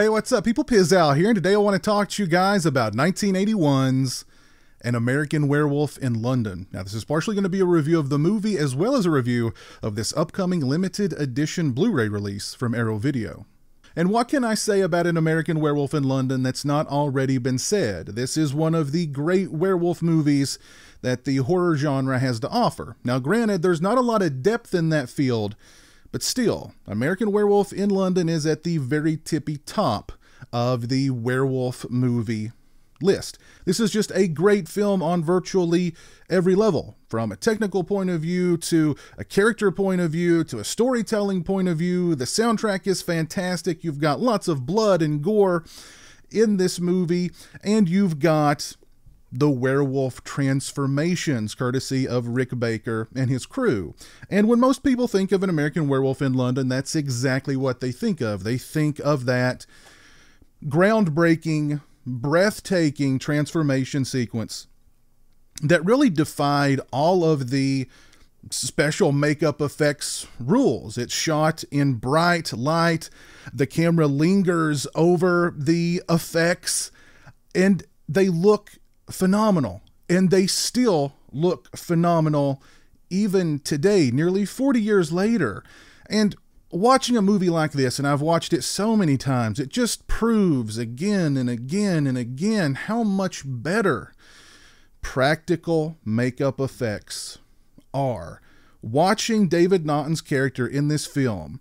Hey, what's up? People Pizowell here, and today I want to talk to you guys about 1981's An American Werewolf in London. Now, this is partially going to be a review of the movie as well as a review of this upcoming limited edition Blu ray release from Arrow Video. And what can I say about An American Werewolf in London that's not already been said? This is one of the great werewolf movies that the horror genre has to offer. Now, granted, there's not a lot of depth in that field but still, American Werewolf in London is at the very tippy top of the werewolf movie list. This is just a great film on virtually every level, from a technical point of view to a character point of view to a storytelling point of view. The soundtrack is fantastic. You've got lots of blood and gore in this movie, and you've got the werewolf transformations, courtesy of Rick Baker and his crew. And when most people think of an American werewolf in London, that's exactly what they think of. They think of that groundbreaking, breathtaking transformation sequence that really defied all of the special makeup effects rules. It's shot in bright light, the camera lingers over the effects, and they look phenomenal. And they still look phenomenal even today, nearly 40 years later. And watching a movie like this, and I've watched it so many times, it just proves again and again and again how much better practical makeup effects are. Watching David Naughton's character in this film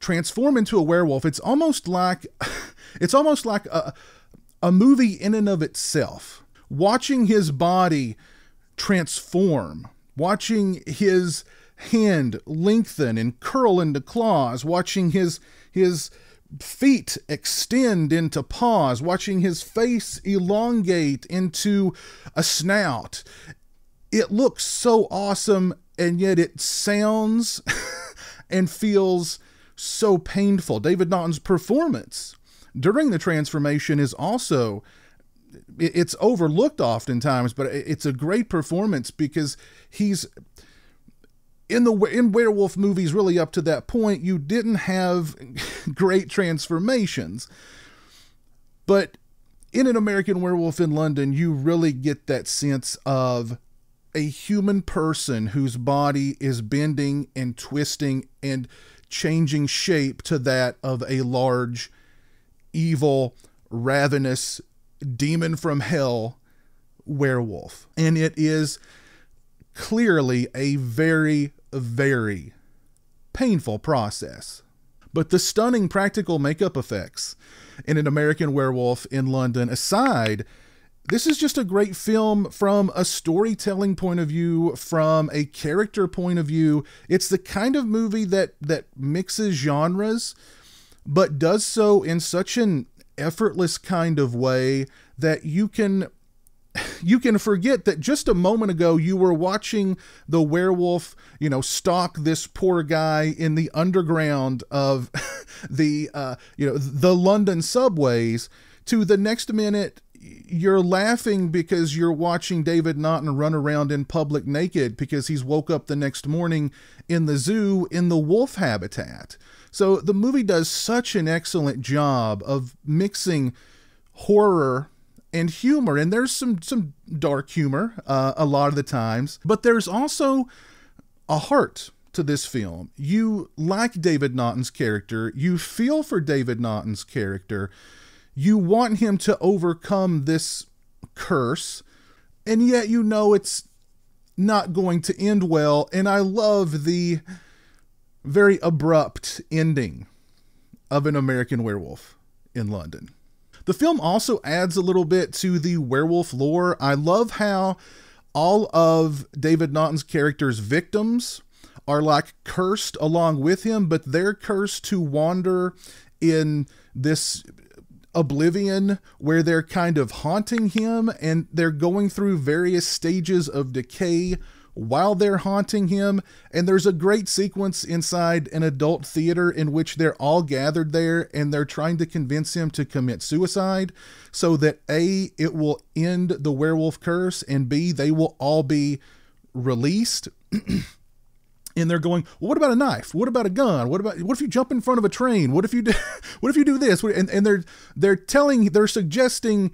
transform into a werewolf, it's almost like it's almost like a, a movie in and of itself watching his body transform, watching his hand lengthen and curl into claws, watching his his feet extend into paws, watching his face elongate into a snout. It looks so awesome and yet it sounds and feels so painful. David Naughton's performance during the transformation is also it's overlooked oftentimes, but it's a great performance because he's in the in werewolf movies really up to that point you didn't have great transformations. But in an american werewolf in london you really get that sense of a human person whose body is bending and twisting and changing shape to that of a large evil ravenous demon from hell werewolf. And it is clearly a very, very painful process. But the stunning practical makeup effects in An American Werewolf in London aside, this is just a great film from a storytelling point of view, from a character point of view. It's the kind of movie that that mixes genres, but does so in such an effortless kind of way that you can you can forget that just a moment ago you were watching the werewolf, you know, stalk this poor guy in the underground of the uh, you know the London subways. To the next minute, you're laughing because you're watching David Naughton run around in public naked because he's woke up the next morning in the zoo in the wolf habitat. So the movie does such an excellent job of mixing horror and humor, and there's some some dark humor uh, a lot of the times, but there's also a heart to this film. You like David Naughton's character, you feel for David Naughton's character, you want him to overcome this curse, and yet you know it's not going to end well. And I love the very abrupt ending of an American werewolf in London. The film also adds a little bit to the werewolf lore. I love how all of David Naughton's character's victims are like cursed along with him, but they're cursed to wander in this oblivion where they're kind of haunting him and they're going through various stages of decay while they're haunting him. And there's a great sequence inside an adult theater in which they're all gathered there and they're trying to convince him to commit suicide so that A, it will end the werewolf curse, and B, they will all be released. and they're going, well, what about a knife? What about a gun? What about what if you jump in front of a train? What if you do what if you do this? And, and they're they're telling they're suggesting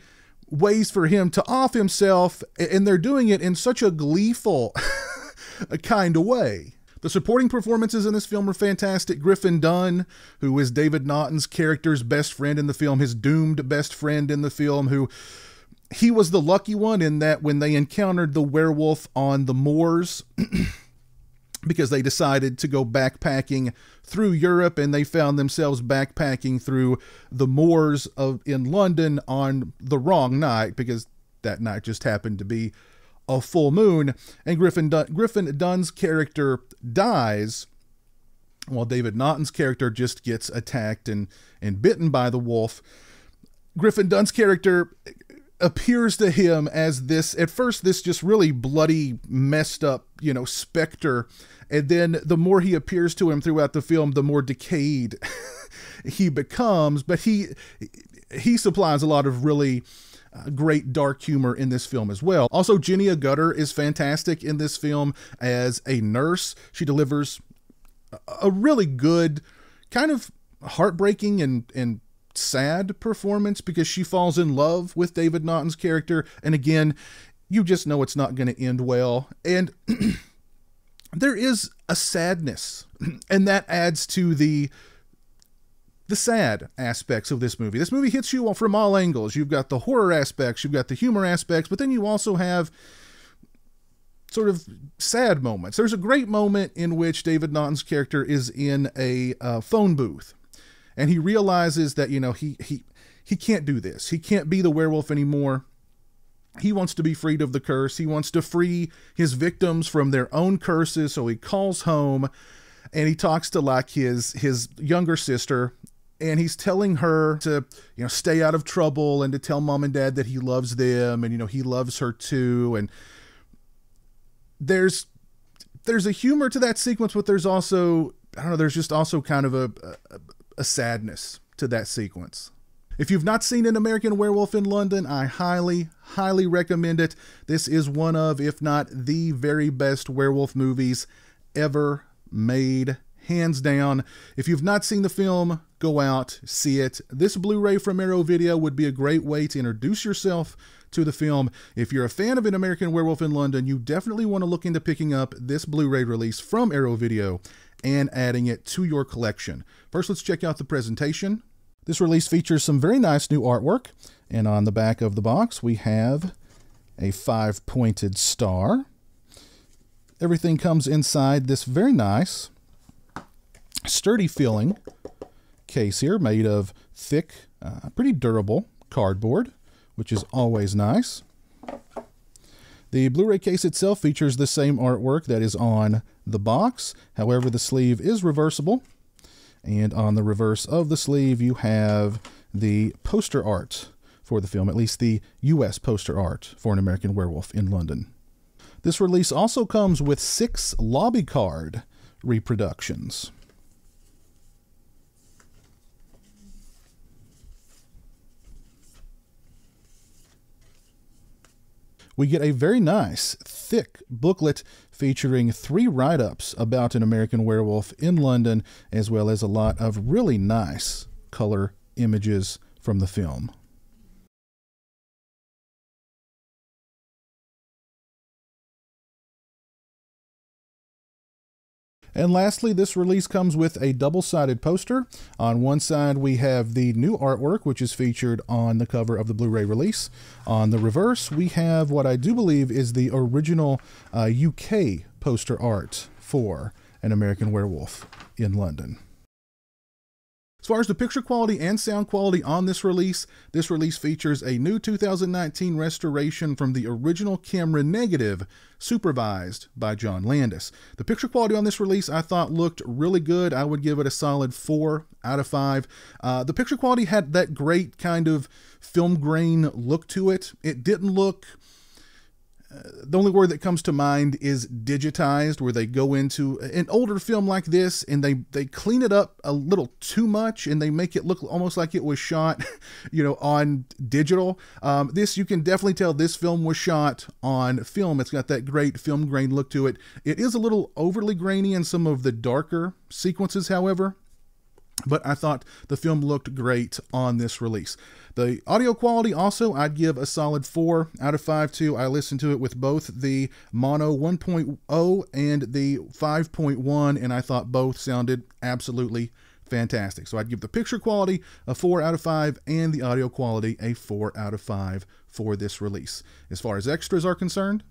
ways for him to off himself, and they're doing it in such a gleeful kind of way. The supporting performances in this film are fantastic. Griffin Dunne, who is David Naughton's character's best friend in the film, his doomed best friend in the film, who he was the lucky one in that when they encountered the werewolf on the moors, because they decided to go backpacking through Europe and they found themselves backpacking through the moors of in London on the wrong night because that night just happened to be a full moon and Griffin Dun- Griffin Dunne's character dies while David Naughton's character just gets attacked and and bitten by the wolf. Griffin Dunne's character appears to him as this at first this just really bloody messed up you know specter. And then the more he appears to him throughout the film the more decayed he becomes. But he he supplies a lot of really uh, great dark humor in this film as well. Also jenny agutter is fantastic in this film as a nurse. She delivers a really good kind of heartbreaking and and sad performance because she falls in love with David Naughton's character. And again, you just know it's not going to end well. And there is a sadness, and that adds to the the sad aspects of this movie. This movie hits you from all angles. You've got the horror aspects, you've got the humor aspects, but then you also have sort of sad moments. There's a great moment in which David Naughton's character is in a uh, phone booth and he realizes that you know he he he can't do this. He can't be the werewolf anymore. He wants to be freed of the curse. He wants to free his victims from their own curses. So he calls home and he talks to like his his younger sister and he's telling her to you know stay out of trouble and to tell mom and dad that he loves them and you know he loves her too and there's there's a humor to that sequence but there's also I don't know there's just also kind of a, a, a sadness to that sequence. If you've not seen An American Werewolf in London, I highly, highly recommend it. This is one of, if not the very best werewolf movies ever made, hands down. If you've not seen the film, go out, see it. This Blu ray from Arrow Video would be a great way to introduce yourself to the film. If you're a fan of An American Werewolf in London, you definitely want to look into picking up this Blu ray release from Arrow Video and adding it to your collection. First, let's check out the presentation. This release features some very nice new artwork, and on the back of the box, we have a five pointed star. Everything comes inside this very nice, sturdy feeling case here, made of thick, uh, pretty durable cardboard, which is always nice. The Blu-ray case itself features the same artwork that is on the box. However, the sleeve is reversible. And on the reverse of the sleeve, you have the poster art for the film, at least the US poster art for An American Werewolf in London. This release also comes with six lobby card reproductions. We get a very nice, thick booklet featuring three write ups about an American werewolf in London, as well as a lot of really nice color images from the film. And lastly, this release comes with a double-sided poster. On one side, we have the new artwork, which is featured on the cover of the Blu-ray release. On the reverse, we have what I do believe is the original uh, UK poster art for An American Werewolf in London. As far as the picture quality and sound quality on this release, this release features a new 2019 restoration from the original camera negative, supervised by John Landis. The picture quality on this release I thought looked really good. I would give it a solid 4 out of 5. Uh, the picture quality had that great kind of film grain look to it. It didn't look the only word that comes to mind is digitized, where they go into an older film like this and they they clean it up a little too much and they make it look almost like it was shot, you know, on digital. Um, this you can definitely tell this film was shot on film. It's got that great film grain look to it. It is a little overly grainy in some of the darker sequences, however but I thought the film looked great on this release. The audio quality also, I'd give a solid 4 out of 5 too. I listened to it with both the Mono 1.0 and the 5.1, and I thought both sounded absolutely fantastic. So I'd give the picture quality a 4 out of 5 and the audio quality a 4 out of 5 for this release. As far as extras are concerned,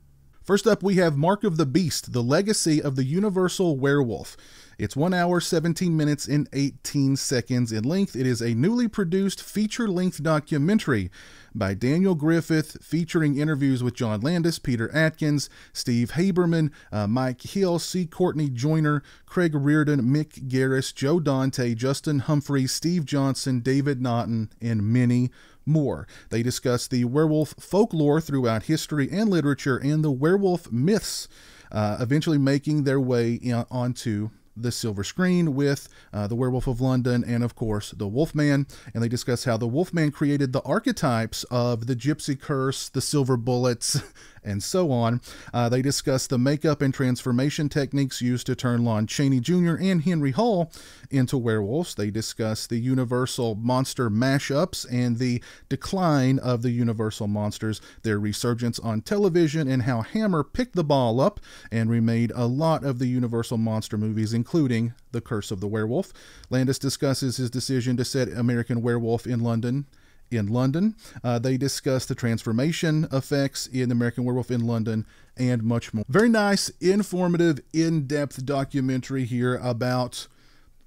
First up, we have Mark of the Beast, the legacy of the Universal Werewolf. It's 1 hour, 17 minutes, and 18 seconds in length. It is a newly produced feature length documentary by Daniel Griffith featuring interviews with John Landis, Peter Atkins, Steve Haberman, uh, Mike Hill, C. Courtney Joyner, Craig Reardon, Mick Garris, Joe Dante, Justin Humphrey, Steve Johnson, David Naughton, and many more. They discuss the werewolf folklore throughout history and literature and the werewolf myths, uh, eventually making their way in, onto the silver screen with uh, the Werewolf of London and, of course, the Wolfman. And they discuss how the Wolfman created the archetypes of the Gypsy Curse, the Silver Bullets, and so on. Uh, they discuss the makeup and transformation techniques used to turn Lon Chaney Jr. and Henry Hull into werewolves. They discuss the Universal monster mashups and the decline of the Universal monsters, their resurgence on television, and how Hammer picked the ball up and remade a lot of the Universal monster movies, including The Curse of the Werewolf. Landis discusses his decision to set American Werewolf in London in London. Uh, they discuss the transformation effects in the American Werewolf in London and much more. Very nice, informative, in depth documentary here about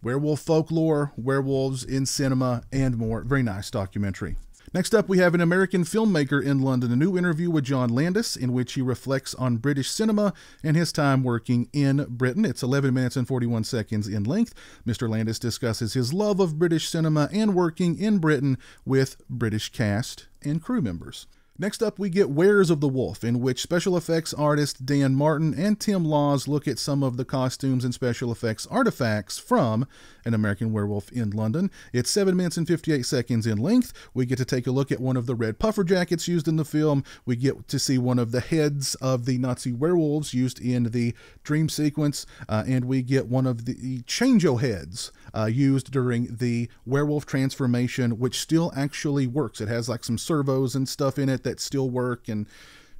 werewolf folklore, werewolves in cinema, and more. Very nice documentary. Next up, we have an American filmmaker in London, a new interview with John Landis, in which he reflects on British cinema and his time working in Britain. It's 11 minutes and 41 seconds in length. Mr. Landis discusses his love of British cinema and working in Britain with British cast and crew members. Next up, we get Wares of the Wolf, in which special effects artist Dan Martin and Tim Lawes look at some of the costumes and special effects artifacts from An American Werewolf in London. It's 7 minutes and 58 seconds in length. We get to take a look at one of the red puffer jackets used in the film. We get to see one of the heads of the Nazi werewolves used in the dream sequence, uh, and we get one of the changeo heads uh, used during the werewolf transformation, which still actually works. It has like some servos and stuff in it that still work, and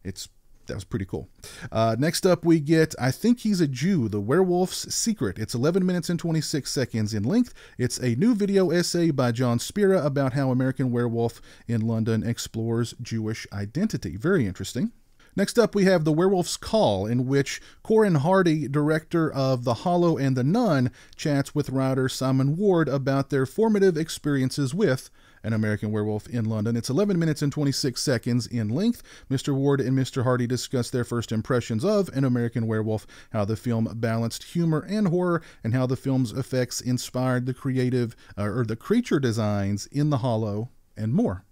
it's that was pretty cool. Uh, next up, we get I Think He's a Jew, The Werewolf's Secret. It's 11 minutes and 26 seconds in length. It's a new video essay by Jon Spira about how American Werewolf in London explores Jewish identity. Very interesting. Next up, we have The Werewolf's Call, in which Corin Hardy, director of The Hallow and The Nun, chats with writer Simon Ward about their formative experiences with an American Werewolf in London. It's 11 minutes and 26 seconds in length. Mr. Ward and Mr. Hardy discuss their first impressions of An American Werewolf, how the film balanced humor and horror, and how the film's effects inspired the creative uh, or the creature designs in The Hallow, and more.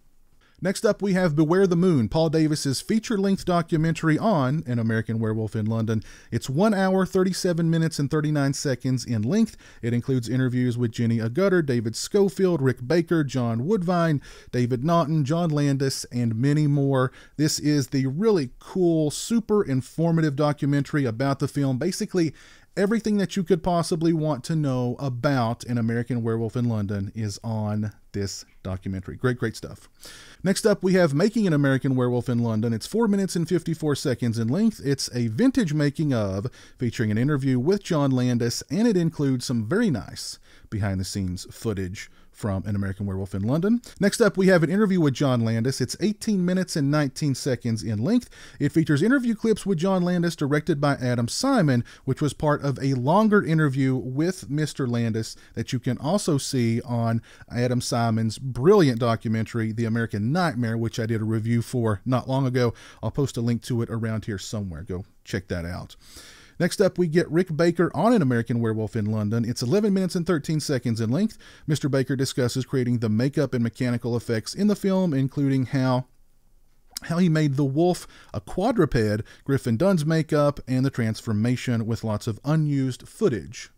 Next up, we have Beware the Moon, Paul Davis's feature length documentary on An American Werewolf in London. It's 1 hour, 37 minutes, and 39 seconds in length. It includes interviews with Jenny Agutter, David Schofield, Rick Baker, John Woodvine, David Naughton, John Landis, and many more. This is the really cool, super informative documentary about the film. Basically, everything that you could possibly want to know about An American Werewolf in London is on this documentary. Great, great stuff. Next up, we have Making an American Werewolf in London. It's 4 minutes and 54 seconds in length. It's a vintage making of featuring an interview with John Landis, and it includes some very nice behind the scenes footage from An American Werewolf in London. Next up, we have an interview with John Landis. It's 18 minutes and 19 seconds in length. It features interview clips with John Landis directed by Adam Simon, which was part of a longer interview with Mr. Landis that you can also see on Adam Simon's brilliant documentary, The American Nightmare, which I did a review for not long ago. I'll post a link to it around here somewhere. Go check that out. Next up, we get Rick Baker on An American Werewolf in London. It's 11 minutes and 13 seconds in length. Mr. Baker discusses creating the makeup and mechanical effects in the film, including how how he made the wolf a quadruped, Griffin Dunne's makeup, and the transformation with lots of unused footage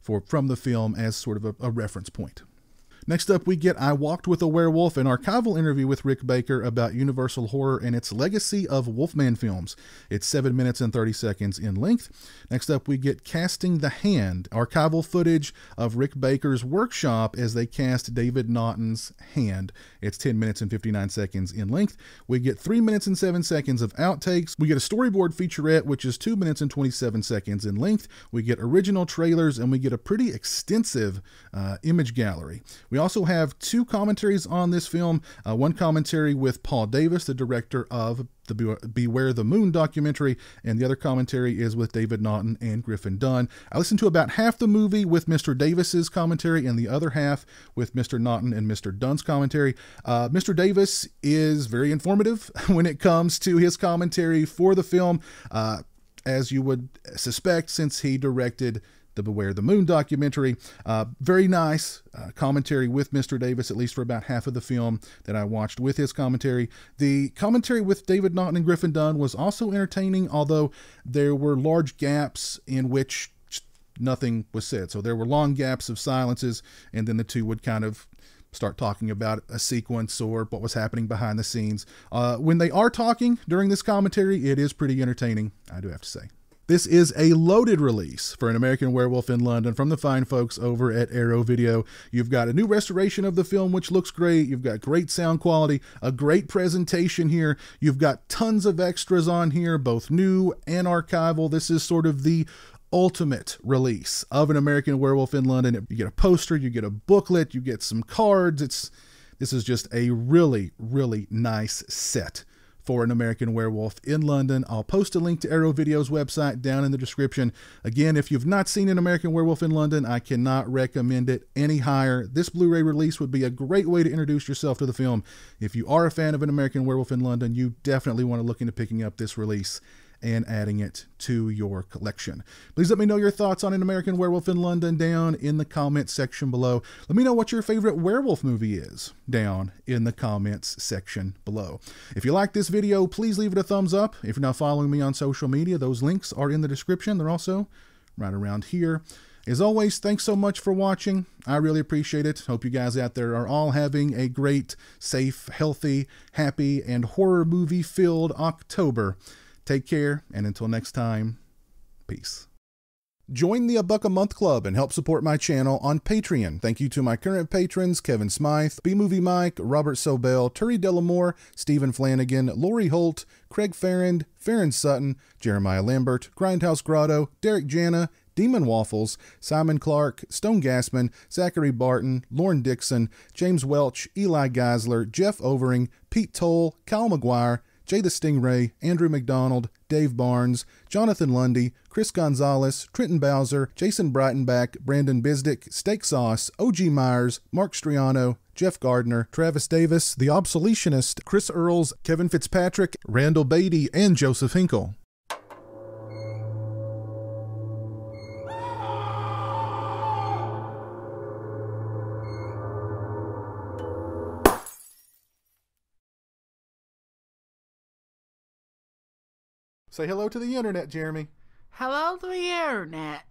for from the film as sort of a, a reference point. Next up, we get I Walked with a Werewolf, an archival interview with Rick Baker about Universal Horror and its legacy of Wolfman films. It's 7 minutes and 30 seconds in length. Next up, we get Casting the Hand, archival footage of Rick Baker's workshop as they cast David Naughton's hand. It's 10 minutes and 59 seconds in length. We get 3 minutes and 7 seconds of outtakes. We get a storyboard featurette, which is 2 minutes and 27 seconds in length. We get original trailers, and we get a pretty extensive uh, image gallery. We also have two commentaries on this film. Uh, one commentary with Paul Davis, the director of the Beware the Moon documentary, and the other commentary is with David Naughton and Griffin Dunne. I listened to about half the movie with Mr. Davis's commentary, and the other half with Mr. Naughton and Mr. Dunne's commentary. Uh, Mr. Davis is very informative when it comes to his commentary for the film, uh, as you would suspect, since he directed the Beware the Moon documentary. Uh, very nice uh, commentary with Mr. Davis, at least for about half of the film that I watched with his commentary. The commentary with David Naughton and Griffin Dunne was also entertaining, although there were large gaps in which nothing was said. So there were long gaps of silences, and then the two would kind of start talking about a sequence or what was happening behind the scenes. Uh, when they are talking during this commentary, it is pretty entertaining, I do have to say. This is a loaded release for An American Werewolf in London from the fine folks over at Arrow Video. You've got a new restoration of the film, which looks great. You've got great sound quality, a great presentation here. You've got tons of extras on here, both new and archival. This is sort of the ultimate release of An American Werewolf in London. You get a poster, you get a booklet, you get some cards. It's this is just a really, really nice set for an American Werewolf in London. I'll post a link to Arrow Video's website down in the description. Again, if you've not seen an American Werewolf in London, I cannot recommend it any higher. This Blu ray release would be a great way to introduce yourself to the film. If you are a fan of an American Werewolf in London, you definitely want to look into picking up this release and adding it to your collection. Please let me know your thoughts on An American Werewolf in London down in the comments section below. Let me know what your favorite werewolf movie is down in the comments section below. If you like this video, please leave it a thumbs up. If you're not following me on social media, those links are in the description. They're also right around here. As always, thanks so much for watching. I really appreciate it. Hope you guys out there are all having a great, safe, healthy, happy, and horror movie filled October. Take care, and until next time, peace. Join the A Buck a Month Club and help support my channel on Patreon. Thank you to my current patrons Kevin Smythe, B Movie Mike, Robert Sobel, Turi Delamore, Stephen Flanagan, Lori Holt, Craig Farrand, Farron Sutton, Jeremiah Lambert, Grindhouse Grotto, Derek Jana, Demon Waffles, Simon Clark, Stone Gassman, Zachary Barton, Lauren Dixon, James Welch, Eli Geisler, Jeff Overing, Pete Toll, Kyle McGuire, Jay the Stingray, Andrew McDonald, Dave Barnes, Jonathan Lundy, Chris Gonzalez, Trenton Bowser, Jason Breitenbach, Brandon Bisdick, Steak Sauce, OG Myers, Mark Striano, Jeff Gardner, Travis Davis, The Obsoletionist, Chris Earls, Kevin Fitzpatrick, Randall Beatty, and Joseph Hinkle. Say hello to the internet, Jeremy. Hello to the internet.